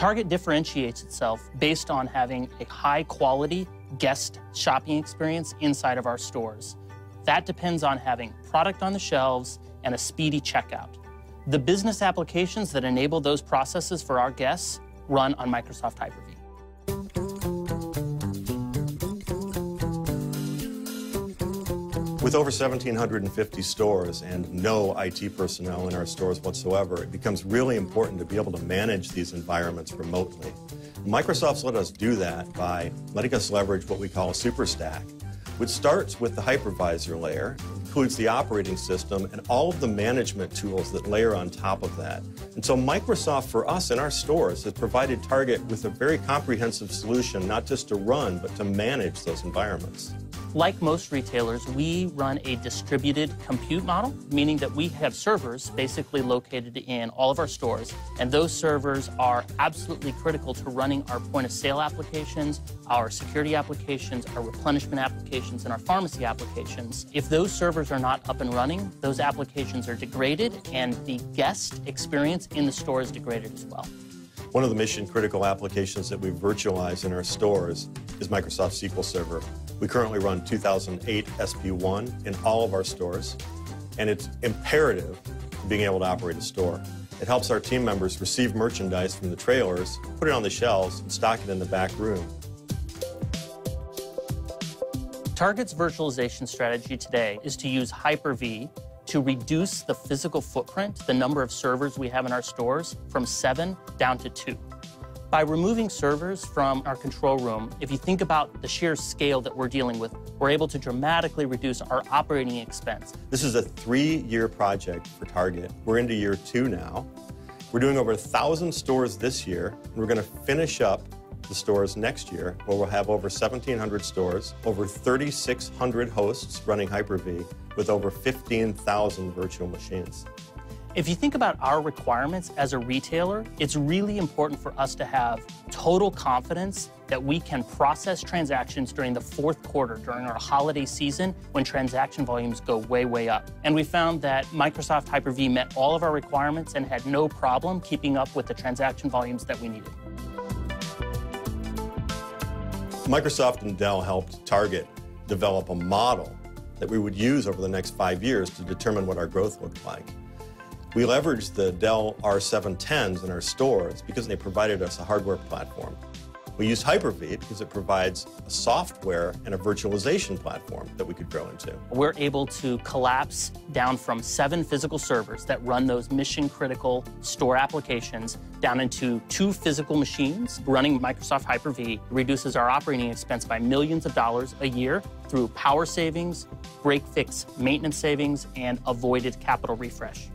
Target differentiates itself based on having a high quality guest shopping experience inside of our stores. That depends on having product on the shelves and a speedy checkout. The business applications that enable those processes for our guests run on Microsoft Hyper-V. With over 1,750 stores and no IT personnel in our stores whatsoever, it becomes really important to be able to manage these environments remotely. Microsoft's let us do that by letting us leverage what we call a super stack, which starts with the hypervisor layer, includes the operating system, and all of the management tools that layer on top of that. And so Microsoft, for us in our stores, has provided Target with a very comprehensive solution, not just to run, but to manage those environments. Like most retailers, we run a distributed compute model, meaning that we have servers basically located in all of our stores, and those servers are absolutely critical to running our point of sale applications, our security applications, our replenishment applications, and our pharmacy applications. If those servers are not up and running, those applications are degraded, and the guest experience in the store is degraded as well. One of the mission critical applications that we virtualize in our stores is Microsoft SQL Server. We currently run 2008 SP1 in all of our stores, and it's imperative to being able to operate a store. It helps our team members receive merchandise from the trailers, put it on the shelves, and stock it in the back room. Target's virtualization strategy today is to use Hyper-V to reduce the physical footprint, the number of servers we have in our stores, from seven down to two. By removing servers from our control room, if you think about the sheer scale that we're dealing with, we're able to dramatically reduce our operating expense. This is a three-year project for Target. We're into year two now. We're doing over 1,000 stores this year, and we're going to finish up the stores next year, where we'll have over 1,700 stores, over 3,600 hosts running Hyper-V, with over 15,000 virtual machines. If you think about our requirements as a retailer, it's really important for us to have total confidence that we can process transactions during the fourth quarter, during our holiday season, when transaction volumes go way, way up. And we found that Microsoft Hyper-V met all of our requirements and had no problem keeping up with the transaction volumes that we needed. Microsoft and Dell helped Target develop a model that we would use over the next five years to determine what our growth looked like. We leveraged the Dell R710s in our stores because they provided us a hardware platform. We used Hyper-V because it provides a software and a virtualization platform that we could grow into. We're able to collapse down from seven physical servers that run those mission-critical store applications down into two physical machines. Running Microsoft Hyper-V reduces our operating expense by millions of dollars a year through power savings, break-fix maintenance savings, and avoided capital refresh.